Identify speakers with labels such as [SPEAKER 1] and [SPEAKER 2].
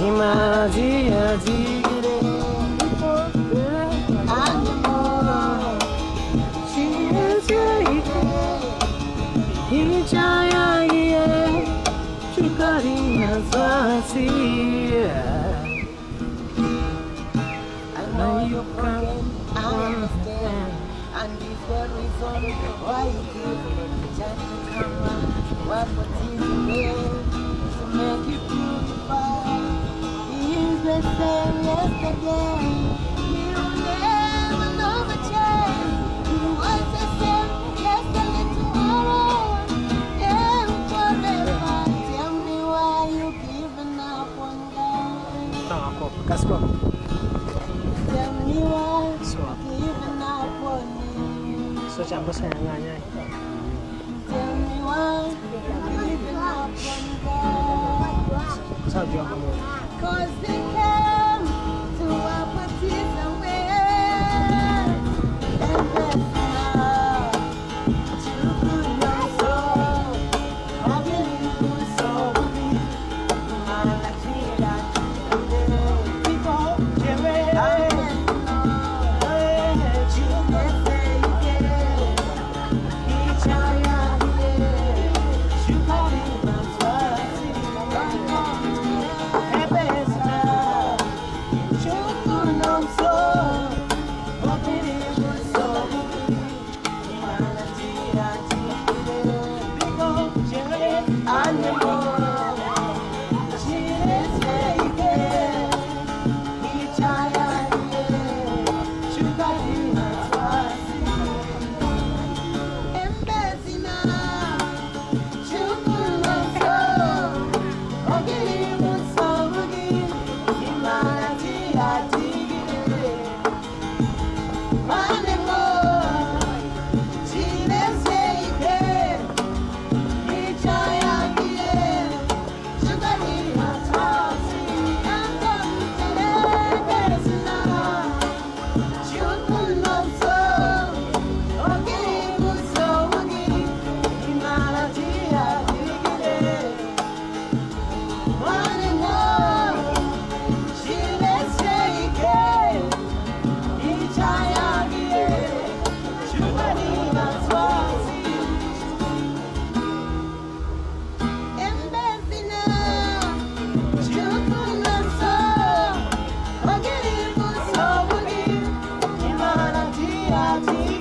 [SPEAKER 1] Imagina a
[SPEAKER 2] amor, se é
[SPEAKER 1] que me chama e é. lang ako. Gas ko.
[SPEAKER 2] So,
[SPEAKER 1] so siya ba sa nga niya eh. Sabi ako mo.
[SPEAKER 2] Cause they care. Oh, no, so Да. party.